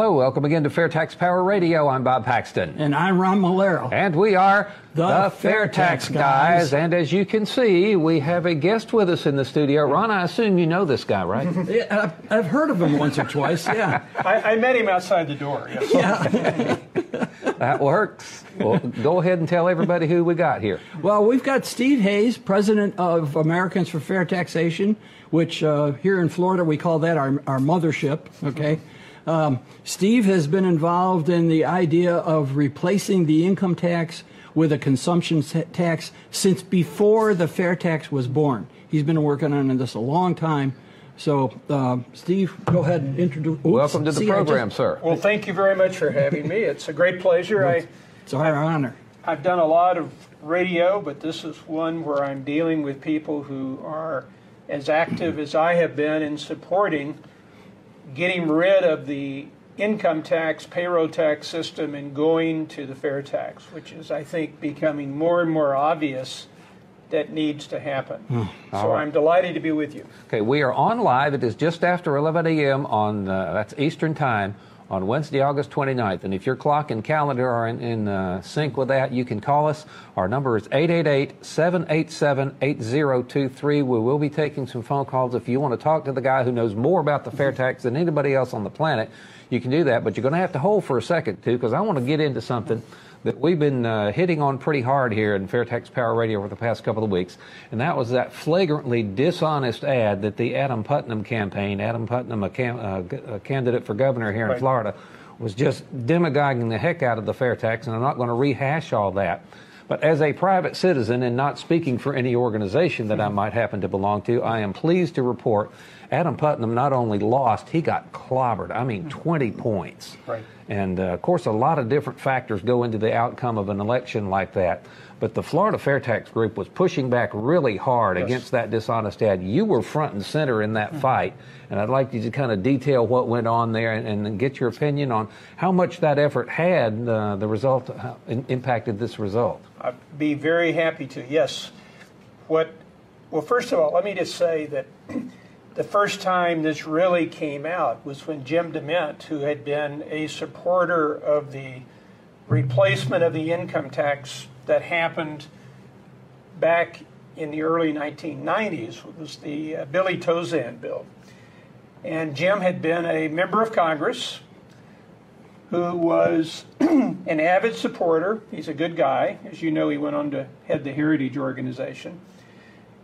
Hello, welcome again to Fair Tax Power Radio. I'm Bob Paxton. And I'm Ron Malero. And we are the, the Fair Tax, Tax guys. Guys. And as you can see, we have a guest with us in the studio. Ron, I assume you know this guy, right? Yeah, I've, I've heard of him once or twice, yeah. I, I met him outside the door. Yes. that works. Well, go ahead and tell everybody who we got here. Well, we've got Steve Hayes, president of Americans for Fair Taxation, which uh, here in Florida we call that our, our mothership, okay? Um, Steve has been involved in the idea of replacing the income tax with a consumption tax since before the fair tax was born. He's been working on this a long time. So, uh, Steve, go ahead and introduce. Oops, Welcome to the see, program, just- sir. Well, thank you very much for having me. It's a great pleasure. I, It's our honor. I've done a lot of radio, but this is one where I'm dealing with people who are as active as I have been in supporting getting rid of the income tax, payroll tax system and going to the fair tax, which is, I think, becoming more and more obvious that needs to happen. so I'm delighted to be with you. Okay, we are on live. It is just after 11 a.m. on, uh, that's Eastern Time, on Wednesday, August 29th. And if your clock and calendar are in, in uh, sync with that, you can call us. Our number is 888 787 8023. We will be taking some phone calls. If you want to talk to the guy who knows more about the fair tax than anybody else on the planet, you can do that. But you're going to have to hold for a second, too, because I want to get into something that we've been uh, hitting on pretty hard here in Fair Tax Power Radio over the past couple of weeks, and that was that flagrantly dishonest ad that the Adam Putnam campaign, Adam Putnam, a, cam- uh, a candidate for governor here in Right. Florida, was just demagoguing the heck out of the fair tax, and I'm not going to rehash all that. But as a private citizen and not speaking for any organization that I might happen to belong to, I am pleased to report Adam Putnam not only lost, he got clobbered. I mean, 20 points. Right. And uh, of course, a lot of different factors go into the outcome of an election like that. But the Florida Fair Tax Group was pushing back really hard Yes. against that dishonest ad. You were front and center in that fight, and I'd like you to kind of detail what went on there and, and get your opinion on how much that effort had uh, the result, how, in, impacted this result. I'd be very happy to. Yes. What? Well, first of all, let me just say that the first time this really came out was when Jim DeMint, who had been a supporter of the replacement of the income tax that happened back in the early 1990s, was the uh, Billy Tauzin bill. And Jim had been a member of Congress who was an avid supporter. He's a good guy. As you know, he went on to head the Heritage Organization.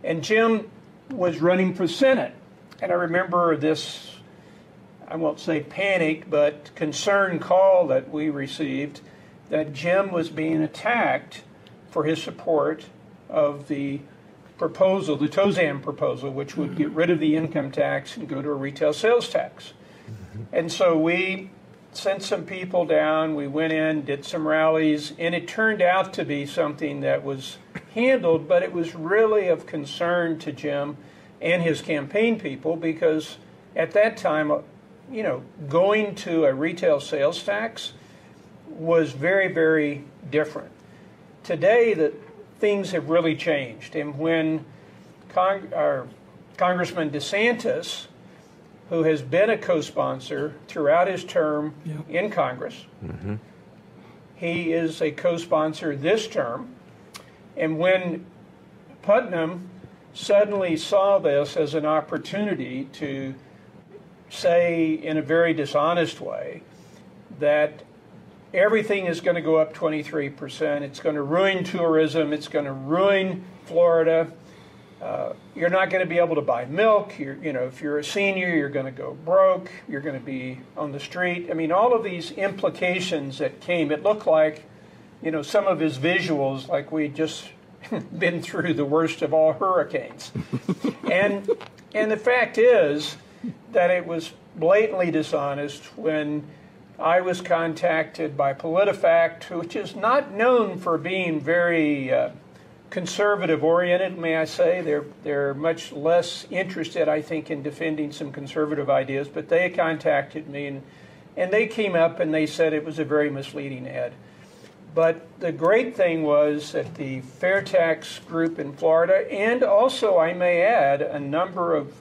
And Jim was running for Senate. And I remember this, I won't say panic, but concern call that we received that Jim was being attacked for his support of the proposal, the Tauzin proposal, which would get rid of the income tax and go to a retail sales tax. And so we sent some people down. We went in, did some rallies, and it turned out to be something that was handled, but it was really of concern to Jim and his campaign people because at that time, uh, you know, going to a retail sales tax was very, very different. Today, the things have really changed, and when Cong- our Congressman DeSantis who has been a co-sponsor throughout his term Yeah. in Congress. He is a co-sponsor this term. And when Putnam suddenly saw this as an opportunity to say in a very dishonest way that everything is going to go up 23%, it's going to ruin tourism, it's going to ruin Florida, uh, you're not going to be able to buy milk. You're, you know, if you're a senior, you're going to go broke. You're going to be on the street. I mean, all of these implications that came. It looked like, you know, some of his visuals, like we just been through the worst of all hurricanes. and and the fact is that it was blatantly dishonest when I was contacted by PolitiFact, which is not known for being very uh, conservative oriented, may I say. They're, they're much less interested, I think, in defending some conservative ideas, but they contacted me and, and they came up and they said it was a very misleading ad. But the great thing was that the Fair Tax group in Florida, and also, I may add, a number of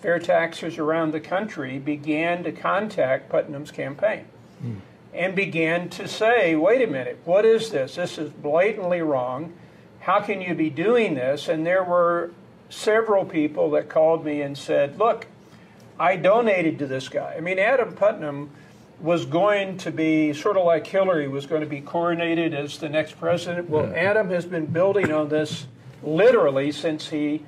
fair taxers around the country began to contact Putnam's campaign. Hmm. and began to say, wait a minute, what is this? This is blatantly wrong. How can you be doing this? And there were several people that called me and said, look, I donated to this guy. I mean, Adam Putnam was going to be sort of like Hillary was going to be coronated as the next president. Well, Adam has been building on this literally since he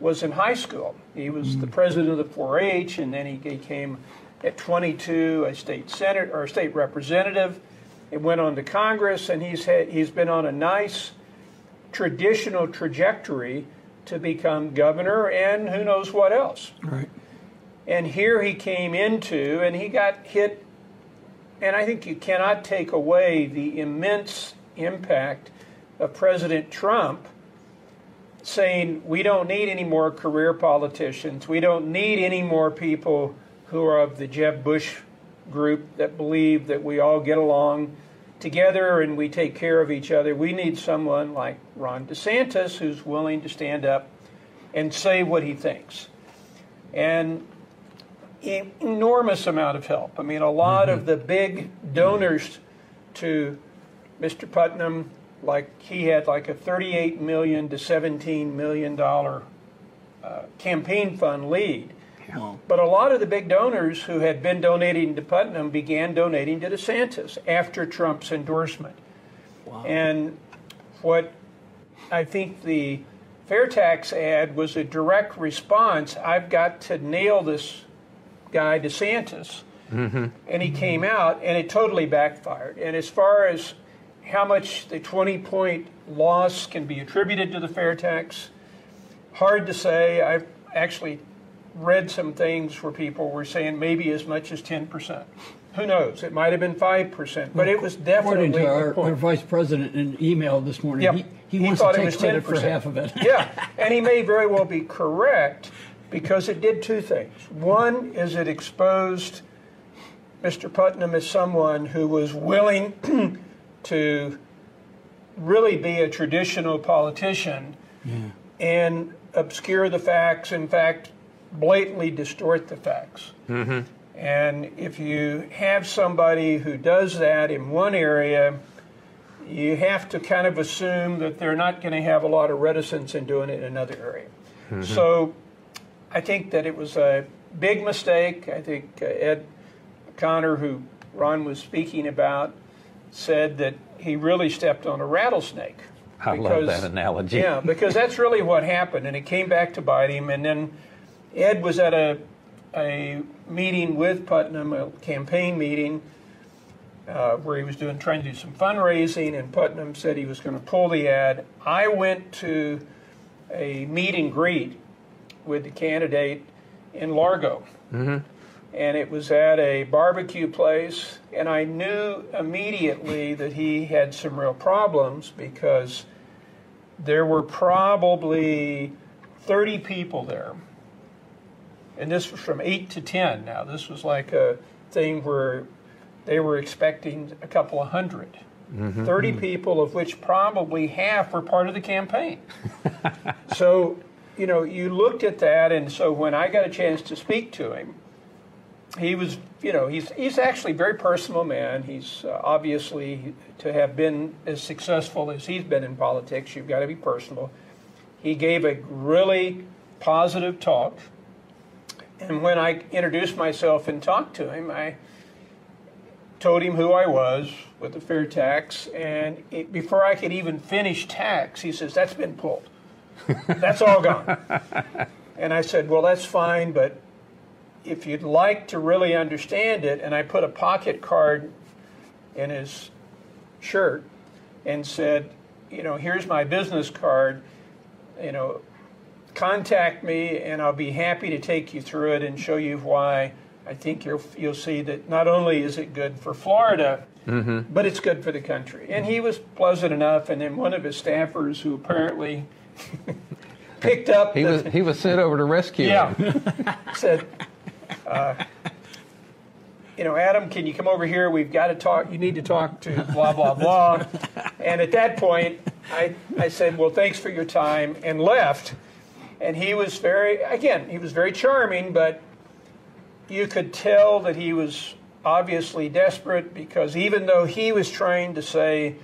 was in high school. He was the mm. president of the 4-H, and then he became at 22 a state senator or a state representative. and went on to Congress, and he's had, he's been on a nice traditional trajectory to become governor and who knows what else. Right. And here he came into, and he got hit. And I think you cannot take away the immense impact of President Trump saying, we don't need any more career politicians. We don't need any more people who are of the Jeb Bush group that believe that we all get along together and we take care of each other. We need someone like Ron DeSantis who's willing to stand up and say what he thinks. And enormous amount of help. I mean, a lot mm-hmm. of the big donors to Mr. Putnam, like he had like a 38 million to 17 million dollar uh, campaign fund lead. Wow. But a lot of the big donors who had been donating to Putnam began donating to DeSantis after Trump's endorsement. Wow. And what I think the fair tax ad was a direct response. I've got to nail this guy, DeSantis. Mm-hmm. And he came out, and it totally backfired. And as far as how much the 20 point loss can be attributed to the fair tax, hard to say. I've actually read some things where people were saying maybe as much as 10%. Who knows? It might have been 5%, but it was definitely. According to our, our vice president in an email this morning, yep. he, he, he wants to take credit for half of it. yeah, and he may very well be correct because it did two things. One is it exposed Mr. Putnam as someone who was willing to really be a traditional politician yeah. and obscure the facts. In fact, blatantly distort the facts. Mm-hmm. And if you have somebody who does that in one area, you have to kind of assume that they're not going to have a lot of reticence in doing it in another area. Mm-hmm. So I think that it was a big mistake. I think uh, Ed Connor, who Ron was speaking about, said that he really stepped on a rattlesnake. I because, love that analogy. Yeah, because that's really what happened, and it came back to bite him. And then Ed was at a a meeting with Putnam, a campaign meeting, uh, where he was doing trying to do some fundraising, and Putnam said he was going to pull the ad. I went to a meet and greet with the candidate in Largo, mm-hmm. and it was at a barbecue place, and I knew immediately that he had some real problems because there were probably 30 people there and this was from 8 to 10 now. This was like a thing where they were expecting a couple of 100 mm-hmm. 30 mm-hmm. people, of which probably half were part of the campaign. so, you know, you looked at that, and so when I got a chance to speak to him, he was, you know, he's, he's actually a very personal man. He's uh, obviously, to have been as successful as he's been in politics, you've got to be personal. He gave a really positive talk and when I introduced myself and talked to him, I told him who I was with the fair tax. And it, before I could even finish tax, he says, That's been pulled. That's all gone. and I said, Well, that's fine, but if you'd like to really understand it, and I put a pocket card in his shirt and said, You know, here's my business card. You know, contact me and I'll be happy to take you through it and show you why I think you'll, you'll see that not only is it good for Florida, mm-hmm. but it's good for the country. And he was pleasant enough, and then one of his staffers who apparently picked up. He, the, was, he was sent over to rescue yeah, said, uh, you know, Adam, can you come over here? We've got to talk. You need to talk to blah, blah, blah. and at that point, I, I said, well, thanks for your time, and left and he was very again he was very charming but you could tell that he was obviously desperate because even though he was trying to say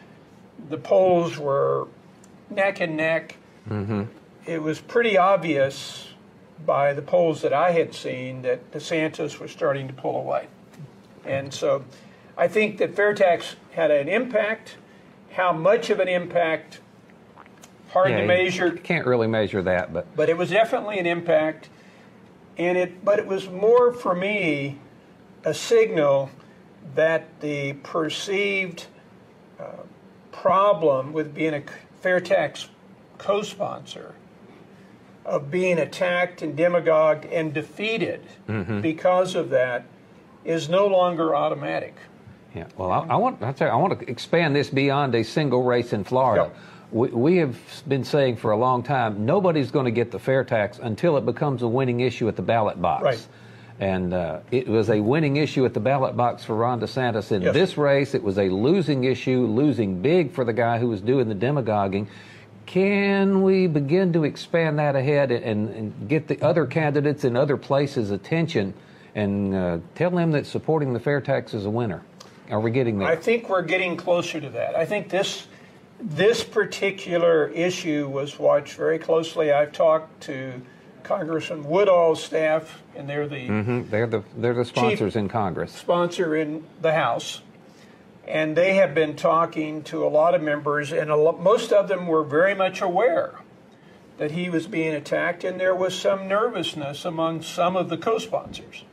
the polls were neck and neck, it was pretty obvious by the polls that I had seen that DeSantis was starting to pull away. And so I think that fair tax had an impact. How much of an impact, hard Yeah, to you measure, Can't really measure that, but but it was definitely an impact. And it, but it was more for me a signal that the perceived uh, problem with being a fair tax co-sponsor of being attacked and demagogued and defeated because of that is no longer automatic. Yeah, well, I, I want I, you, I want to expand this beyond a single race in Florida. Yep. We, we have been saying for a long time nobody's going to get the fair tax until it becomes a winning issue at the ballot box. Right. And uh, it was a winning issue at the ballot box for Ron DeSantis. In Yes. this race, it was a losing issue, losing big for the guy who was doing the demagoguing. Can we begin to expand that ahead and, and get the other candidates in other places' attention and uh, tell them that supporting the fair tax is a winner? Are we getting there? I think we're getting closer to that. I think this this particular issue was watched very closely. I've talked to Congressman Woodall's staff, and they're the Mhm. They're the they're the sponsors in Congress. sponsor in the House, and they have been talking to a lot of members, and most of them were very much aware that he was being attacked, and there was some nervousness among some of the co-sponsors.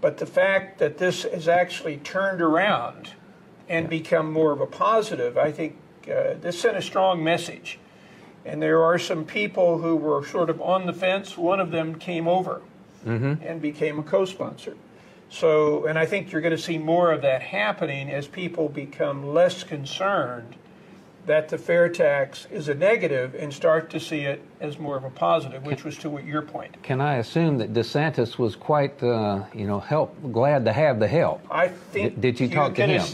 But the fact that this has actually turned around and become more of a positive, I think uh, this sent a strong message. And there are some people who were sort of on the fence. One of them came over and became a co-sponsor. So, and I think you're going to see more of that happening as people become less concerned that the fair tax is a negative and start to see it as more of a positive, which was to what your point. Can I assume that DeSantis was quite uh, you know help glad to have the help? I think. Did- did you talk to him?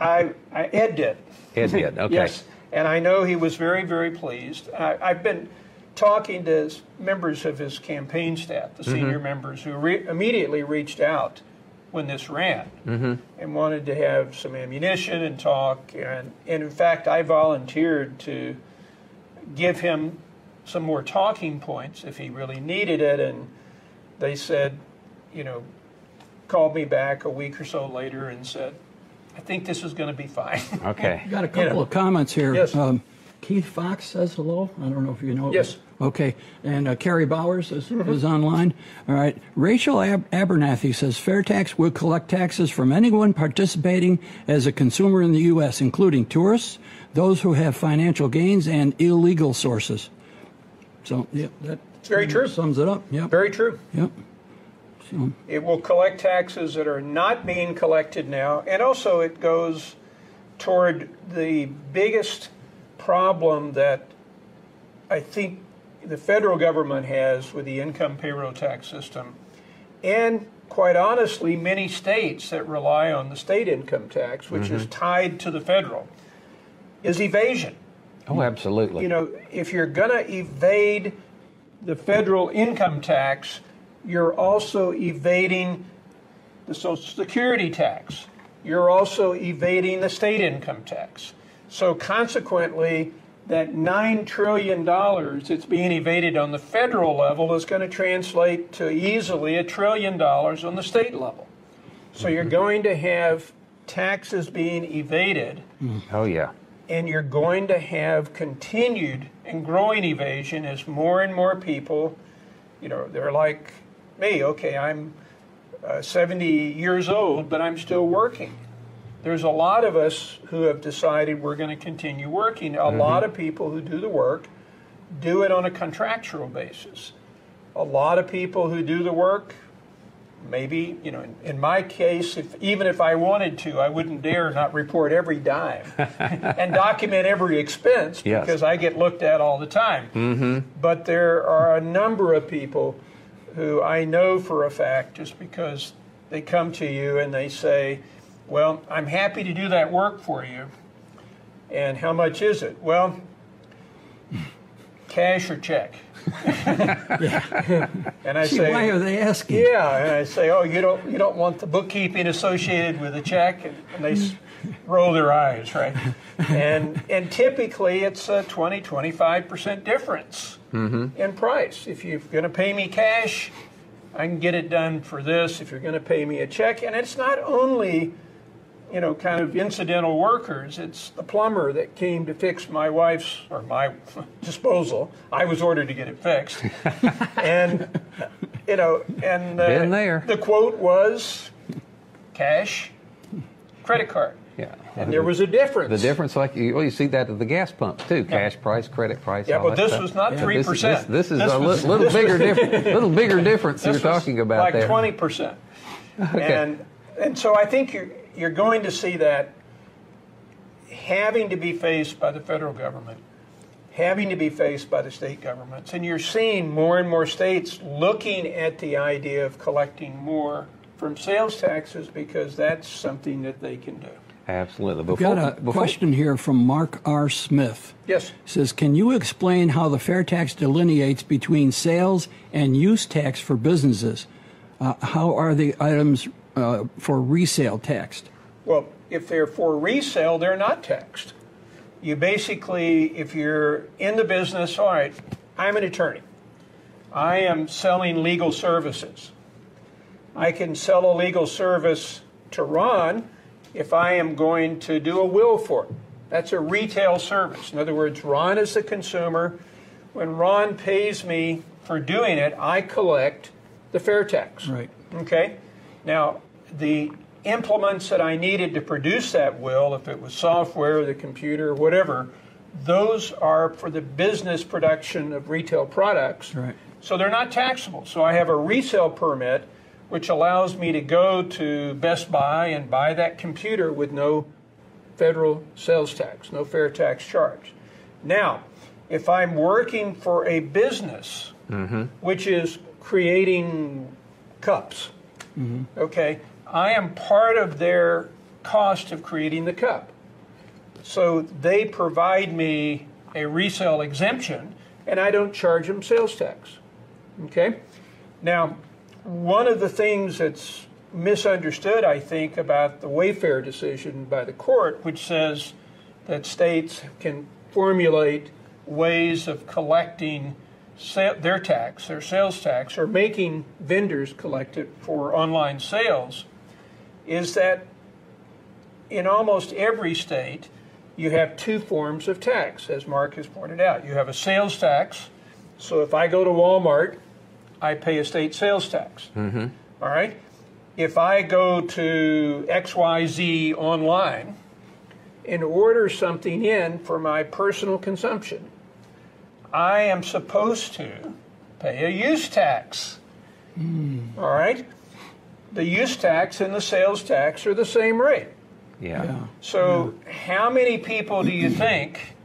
I, I Ed did. Ed did. Okay. Yes, and I know he was very, very pleased. I, I've been talking to members of his campaign staff, the Mm-hmm. senior members, who re- immediately reached out when this ran Mm-hmm. and wanted to have some ammunition and talk. And, and in fact, I volunteered to give him some more talking points if he really needed it. And they said, you know, called me back a week or so later and said, I think this is going to be fine. Okay. Got a couple know. of comments here. Yes. Um, Keith Fox says hello. I don't know if you know. Yes. Okay. And uh, Carrie Bowers is, is online. All right. Rachel Ab- Abernathy says Fairtax will collect taxes from anyone participating as a consumer in the U.S., including tourists, those who have financial gains, and illegal sources. So, yeah, that Very true. sums it up. Yep. Very true. Yep. So, It will collect taxes that are not being collected now, and also it goes toward the biggest problem that I think the federal government has with the income payroll tax system, and quite honestly, many states that rely on the state income tax, which is mm-hmm. tied to the federal, is evasion. Oh, absolutely. You know, if you're going to evade the federal income tax, you're also evading the Social Security tax. You're also evading the state income tax. So consequently, that $9 trillion that's being evaded on the federal level is going to translate to easily a trillion dollars on the state level. So you're going to have taxes being evaded oh yeah. and you're going to have continued and growing evasion as more and more people, you know, they're like me. Okay, I'm uh, 70 years old, but I'm still working. There's a lot of us who have decided we're going to continue working. A lot of people who do the work do it on a contractual basis. A lot of people who do the work maybe you know in, in my case if even if i wanted to i wouldn't dare not report every dime and document every expense Yes. because i get looked at all the time mm-hmm. but there are a number of people who i know for a fact just because they come to you and they say well i'm happy to do that work for you and how much is it well cash or check And I Gee, say, why are they asking? Yeah, and I say, oh, you don't you don't want the bookkeeping associated with a check, and, and they s- roll their eyes, right? And and typically it's a 20, 25 percent difference mm-hmm. in price. If you're going to pay me cash, I can get it done for this. If you're going to pay me a check, and it's not only you know, kind of incidental workers. It's the plumber that came to fix my wife's or my disposal. I was ordered to get it fixed, and you know, and uh, Been there. the quote was cash, credit card, Yeah. and there was a difference. The difference, like you, well, you see that at the gas pump too. Cash price, credit price. Yeah, but this stuff. was not three this is- percent. This, this is a li- little bigger difference. A little bigger difference you're talking about like there. twenty percent, Okay. and and so I think you're you're going to see that having to be faced by the federal government, having to be faced by the state governments, and you're seeing more and more states looking at the idea of collecting more from sales taxes because that's something that they can do. Absolutely. We've got a before- question here from Mark R. Smith. Yes. says, can you explain how the fair tax delineates between sales and use tax for businesses? Uh, how are the items uh, for resale taxed? Well, if they're for resale, they're not taxed. You basically, if you're in the business, all right, I'm an attorney. I am selling legal services. I can sell a legal service to Ron if I am going to do a will for him. That's a retail service. In other words, Ron is the consumer. When Ron pays me for doing it, I collect the fair tax. Right. Okay? Now, the implements that I needed to produce that will, if it was software, the computer, whatever, those are for the business production of retail products. Right. So they're not taxable. So I have a resale permit, which allows me to go to Best Buy and buy that computer with no federal sales tax, no fair tax charge. Now, if I'm working for a business, mm-hmm. which is creating cups, Mm-hmm. okay, I am part of their cost of creating the cup. So they provide me a resale exemption, and I don't charge them sales tax. Okay? Now, one of the things that's misunderstood, I think, about the Wayfair decision by the court, which says that states can formulate ways of collecting their tax, their sales tax, or making vendors collect it for online sales, is that in almost every state, you have two forms of tax, as Mark has pointed out. You have a sales tax. So if I go to Walmart, I pay a state sales tax. Mm-hmm. All right. If I go to XYZ online and order something in for my personal consumption, I am supposed to pay a use tax. Hmm. All right. The use tax and the sales tax are the same rate. yeah. So, how many people do you think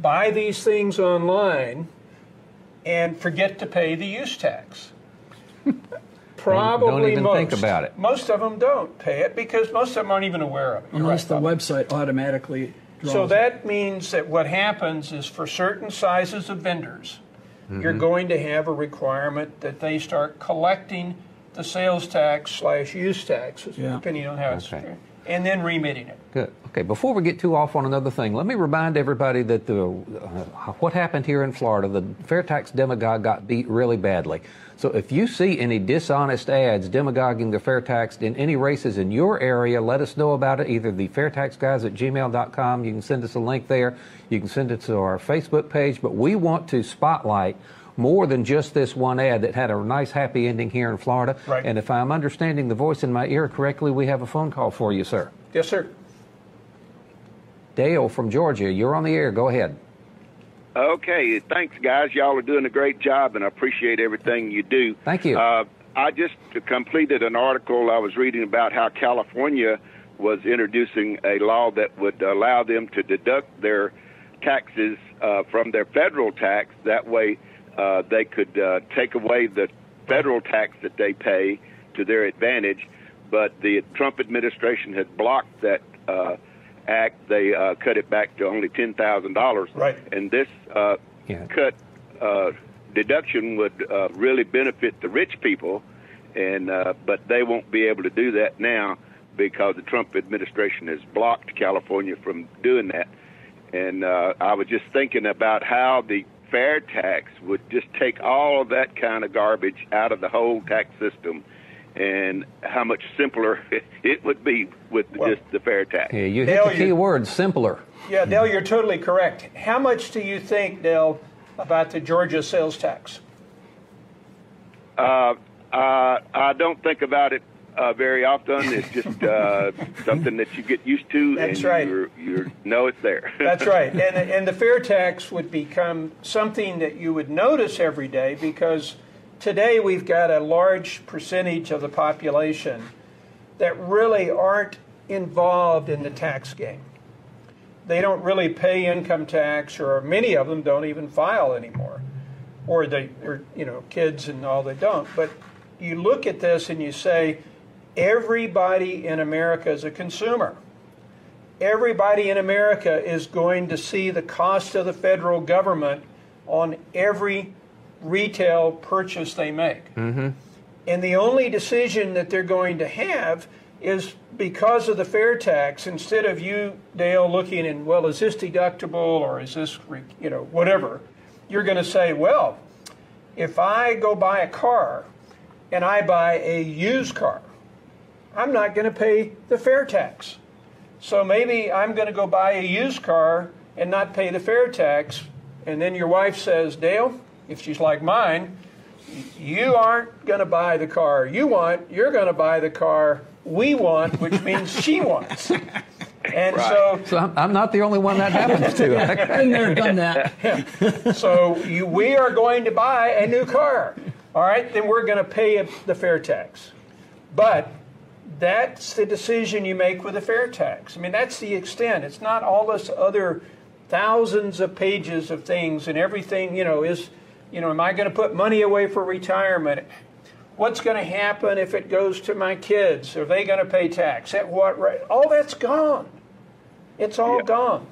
buy these things online and forget to pay the use tax? Probably Don't even most. think about it. Most of them don't pay it because most of them aren't even aware of it. Unless right, the Bob. website automatically draws So that means that what happens is for certain sizes of vendors, Mm-hmm. you're going to have a requirement that they start collecting the sales tax slash use tax, Yeah. depending on how it's, Okay. And then remitting it. Good. Okay, before we get too off on another thing, let me remind everybody that the uh, what happened here in Florida, the fair tax demagogue got beat really badly. So if you see any dishonest ads demagoguing the fair tax in any races in your area, let us know about it. Either the fairtaxguys at gmail.com, you can send us a link there, you can send it to our Facebook page, but we want to spotlight more than just this one ad that had a nice happy ending here in Florida. Right. And if I'm understanding the voice in my ear correctly, we have a phone call for you, sir. Yes, sir. Dale from Georgia, you're on the air. Go ahead. Okay, thanks, guys. Y'all are doing a great job, and I appreciate everything you do. Thank you. Uh, I just completed an article I was reading about how California was introducing a law that would allow them to deduct their taxes uh, from their federal tax. That way, uh, they could uh, take away the federal tax that they pay to their advantage. But the Trump administration had blocked that uh, act. They uh, cut it back to only ten thousand dollars. Right. And this uh, Yeah. cut uh, deduction would uh, really benefit the rich people, and uh, but they won't be able to do that now because the Trump administration has blocked California from doing that. And uh, I was just thinking about how the fair tax would just take all of that kind of garbage out of the whole tax system and how much simpler it would be with Well- just the fair tax. Yeah, you hit Dale, the key you- word, simpler. Yeah, Dale, you're totally correct. How much do you think, Dale, about the Georgia sales tax? Uh, uh, I don't think about it uh, very often. It's just uh, something that you get used to, That's and right. you know it's there. That's right. And, and the fair tax would become something that you would notice every day because today we've got a large percentage of the population that really aren't involved in the tax game. They don't really pay income tax, or many of them don't even file anymore, or they, or you know, kids and all they don't. But you look at this and you say, everybody in America is a consumer everybody in America is going to see the cost of the federal government on every retail purchase they make. Mm-hmm. And the only decision that they're going to have is because of the fair tax, instead of you, Dale, looking and, well, is this deductible or is this, re- you know, whatever, you're going to say, well, if I go buy a car and I buy a used car, I'm not going to pay the fair tax. So maybe I'm going to go buy a used car and not pay the fair tax. And then your wife says, Dale, if she's like mine, you aren't going to buy the car you want. You're going to buy the car we want, which means she wants. And so, So I'm, I'm not the only one that happens to. I've Been there, done that. so you, we are going to buy a new car. All right, then we're going to pay the fair tax. But that's the decision you make with a fair tax. I mean, that's the extent. It's not all this other thousands of pages of things and everything, you know, is, you know, am I going to put money away for retirement? What's going to happen if it goes to my kids? Are they going to pay tax? At what rate? All that's gone. It's all Yeah. gone.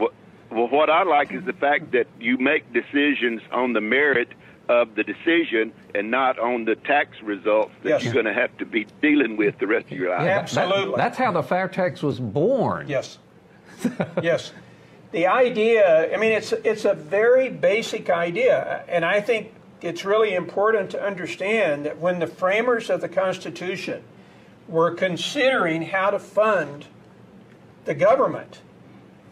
Well, well, what I like is the fact that you make decisions on the merit of the decision and not on the tax results that Yes. you're going to have to be dealing with the rest of your life. Yeah, that- Absolutely. that's how the fair tax was born. Yes. yes. The idea, I mean, it's, it's a very basic idea. And I think it's really important to understand that when the framers of the Constitution were considering how to fund the government,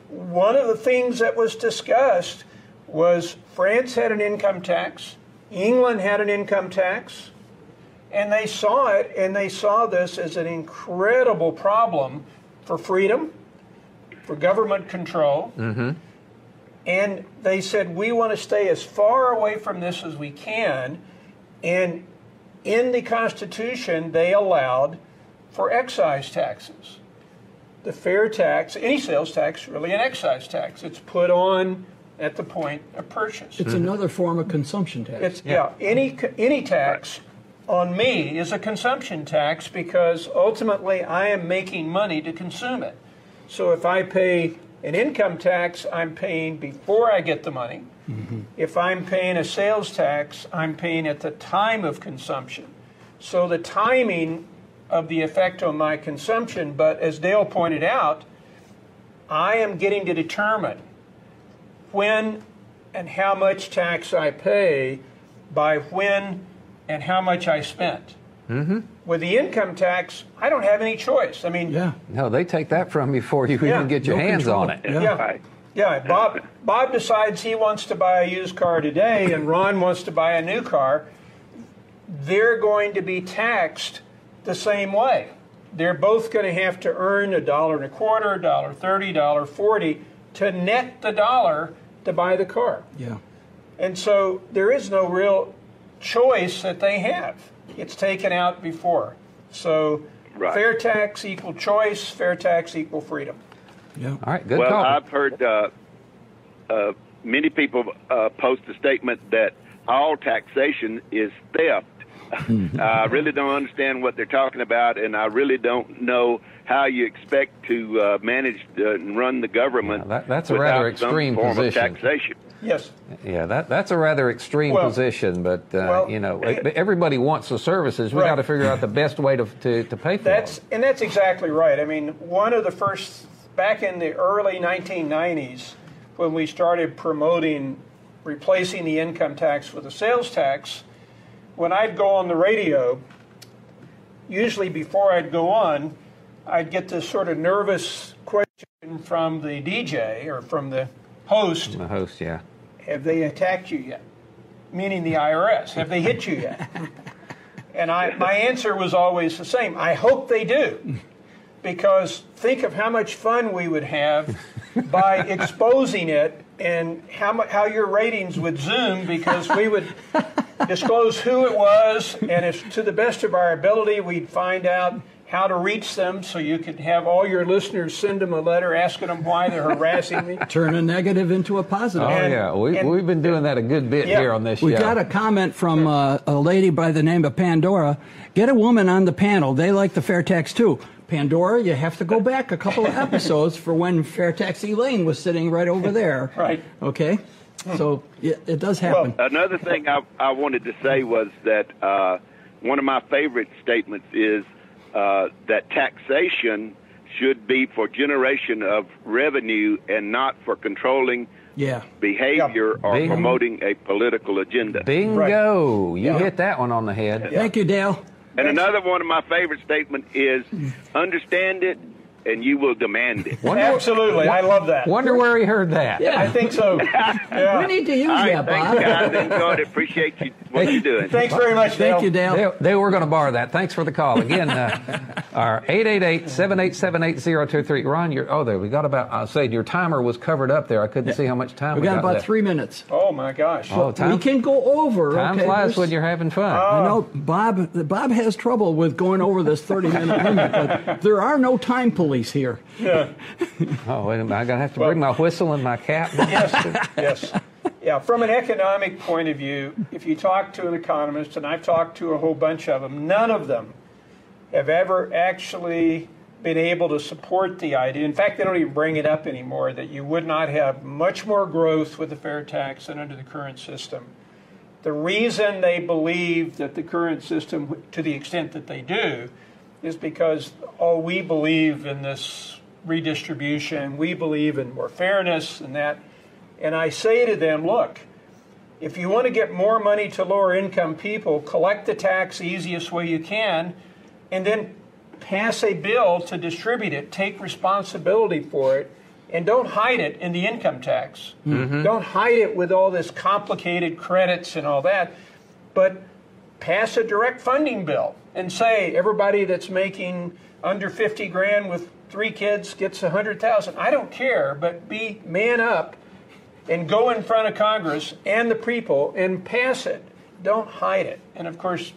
one of the things that was discussed was France had an income tax, England had an income tax, and they saw it and they saw this as an incredible problem for freedom, for government control. Mm-hmm. And they said, we want to stay as far away from this as we can. And in the Constitution, they allowed for excise taxes. The fair tax, any sales tax, really an excise tax. It's put on at the point of purchase. It's mm-hmm. another form of consumption tax. It's yeah. Any any tax on me is a consumption tax because ultimately I am making money to consume it. So if I pay an income tax, I'm paying before I get the money. Mm-hmm. If I'm paying a sales tax, I'm paying at the time of consumption. So the timing of the effect on my consumption, but as Dale pointed out, I am getting to determine when and how much tax I pay by when and how much I spent. Mm-hmm. With the income tax, I don't have any choice. I mean, yeah. No, they take that from you before you Yeah, even get your no hands control. on it. Yeah. yeah, yeah. Bob, Bob decides he wants to buy a used car today, and Ron wants to buy a new car. They're going to be taxed the same way. They're both going to have to earn a dollar and a quarter, a dollar thirty, dollar forty to net the dollar to buy the car. Yeah. And so there is no real choice that they have. It's taken out before. So Right. fair tax equal choice, fair tax equal freedom. Yeah. All right, good well, call. I've heard uh, uh, many people uh, post a statement that all taxation is theft. I really don't understand what they're talking about, and I really don't know how you expect to uh, manage the, and run the government. Yeah, that- that's a without rather some extreme form position. of taxation. Yes. Yeah, that, that's a rather extreme Well- position, but uh, well, you know, everybody wants the services. We Right. got to figure out the best way to, to, to pay for That's them. and that's exactly right. I mean, one of the first back in the early 1990s when we started promoting replacing the income tax with a sales tax, when I'd go on the radio, usually before I'd go on, I'd get this sort of nervous question from the DJ or from the host, The host, yeah. have they attacked you yet? Meaning the IRS. Have they hit you yet? and I, my answer was always the same. I hope they do. Because think of how much fun we would have by exposing it and how, how your ratings would zoom because we would disclose who it was and if to the best of our ability we'd find out how to reach them so you could have all your listeners send them a letter asking them why they're harassing me. Turn a negative into a positive. Oh, And- yeah. We, and- we've been doing that a good bit Yeah. here on this We show. got a comment from uh, a lady by the name of Pandora. Get a woman on the panel. They like the fair tax too. Pandora, you have to go back a couple of episodes for when fair tax Elaine was sitting right over there. Right. Okay. So yeah, it does happen. Well, Another thing I, I wanted to say was that uh, one of my favorite statements is uh, that taxation should be for generation of revenue and not for controlling yeah. behavior or Bingo. promoting a political agenda. Bingo. You Yeah. hit that one on the head. Thank you, Dale. And another one of my favorite statements is understand it and you will demand it. Wonder, Absolutely. I love that. wonder where he heard that. I think so. Yeah. We need to use All right, that, thanks, Bob. guys. Enjoyed it. Appreciate you, what you're doing. Thanks very much, Dale. Thank you, Dale. They, they were going to borrow that. Thanks for the call. Again, uh, our 888-787-8023. Ron, you're, oh, there, we got about, I said your timer was covered up there. I couldn't see how much time we, We got about left. three minutes. Oh my gosh. Oh, time, we can go over. time okay, flies this- when you're having fun. I know Bob. Bob has trouble with going over this 30-minute limit, but there are no time police here. oh, wait a minute. I'm going to have to bring my whistle and my cap. yes. yes. Yeah, from an economic point of view, if you talk to an economist, and I've talked to a whole bunch of them, none of them have ever actually been able to support the idea. In fact, they don't even bring it up anymore that you would not have much more growth with the fair tax than under the current system. The reason they believe that the current system, to the extent that they do, is because, oh, we believe in this redistribution, we believe in more fairness and that. And I say to them, look, if you want to get more money to lower income people, collect the tax the easiest way you can, and then pass a bill to distribute it. Take responsibility for it, and don't hide it in the income tax. Mm-hmm. Don't hide it with all this complicated credits and all that, but pass a direct funding bill and say everybody that's making under 50 grand with three kids gets 100,000. I don't care, but be man up and go in front of Congress and the people and pass it. Don't hide it. And of course,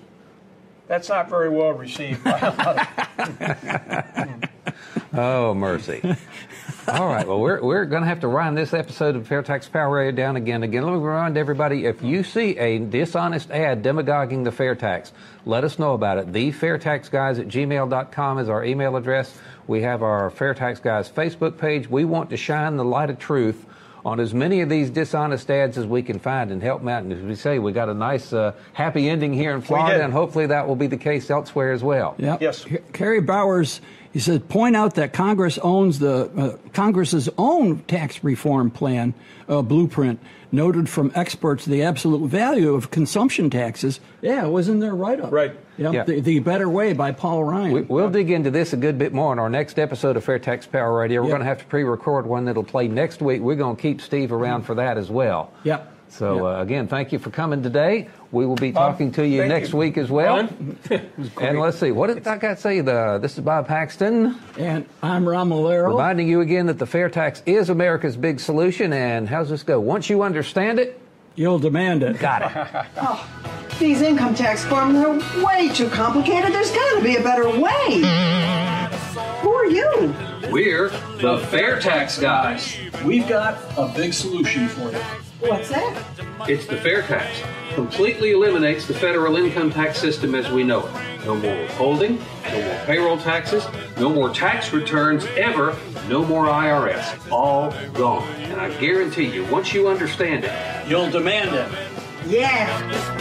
that's not very well received by a lot of Oh, mercy. All right. Well, we're, we're going to have to wind this episode of Fair Tax Power Radio down again. Again, let me remind everybody if you see a dishonest ad demagoguing the fair tax, let us know about it. TheFairTaxGuys at gmail.com is our email address. We have our Fair Tax Guys Facebook page. We want to shine the light of truth on as many of these dishonest ads as we can find and help them out. And as we say, we got a nice, uh, happy ending here in Florida, and hopefully that will be the case elsewhere as well. Yep. Yes. K- Kerry Bowers, he said, point out that Congress owns the uh, Congress's own tax reform plan uh, blueprint. Noted from experts the absolute value of consumption taxes. Yeah, it was in their write-up. Right. Yep, Yeah. The, the Better Way by Paul Ryan. We, we'll dig into this a good bit more on our next episode of Fair Tax Power Radio. We're Yep. going to have to pre-record one that'll play next week. We're going to keep Steve around for that as well. Yep. So Yep. uh, again, thank you for coming today. We will be Bob, talking to you thank next you. week as well. And let's see, what did I got to say? The this is Bob Paxton and I'm Ron Malero. reminding you again that the fair tax is America's big solution. And how's this go? Once you understand it, You'll demand it. got it. These income tax forms are way too complicated. There's got to be a better way. Who are you? We're the Fair Tax Guys. We've got a big solution for you. What's that? It's the fair tax. Completely eliminates the federal income tax system as we know it. No more withholding, no more payroll taxes, no more tax returns ever, No more IRS. All gone. And I guarantee you, once you understand it, You'll demand it. Yeah.